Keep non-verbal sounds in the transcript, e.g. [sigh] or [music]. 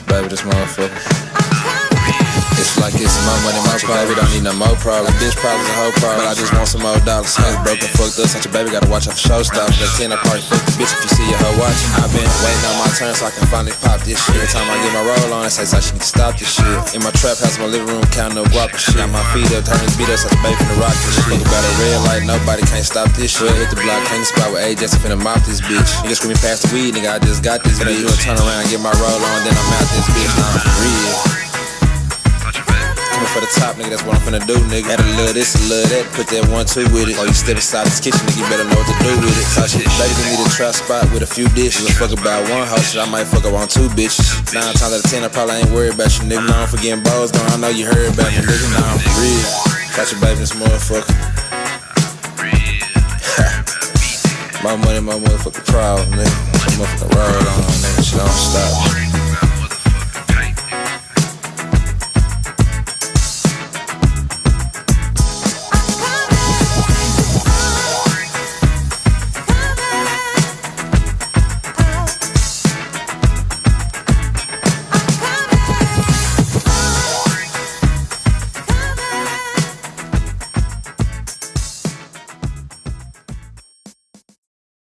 baby, this motherfucker. It's like it's my money, my problem. Baby don't need no more problem. This problems a whole problem. But I just want some more dollars. House broken, fucked up. Such a baby, gotta watch out for showstoppers. That 10 party, fuck the bitch if you see your hoe watching. I've been waiting on my turn so I can finally pop this shit. Every time I get my roll on, it says I should stop this shit. In my trap house, my living room, counting no guap and shit. Got my feet up, turning beat up, such a baby from the rock and shit. Think about a red light, nobody can't stop this shit. Hit the block, can't spot with AJ, finna mop this bitch. Nigga screaming past the weed, nigga, I just got this bitch. A turn around, get my roll on, then I'm out this bitch. Nah, I'm real the top, nigga. That's what I'm finna do, nigga. Add a little this, a little that. Put that one, two with it. Or you step inside this kitchen, nigga. You better know what to do with it. So shit, baby, need a trap spot with a few dishes. Fuck about one house, shit. I might fuck up on two bitches. Nine times out of ten, I probably ain't worried about you, nigga. Known for getting balls gone. I know you heard about me, nigga. Nah, I'm real. Got your baby, this motherfucker. [laughs] my money, my motherfucker problem, nigga.